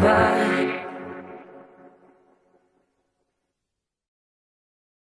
Bye.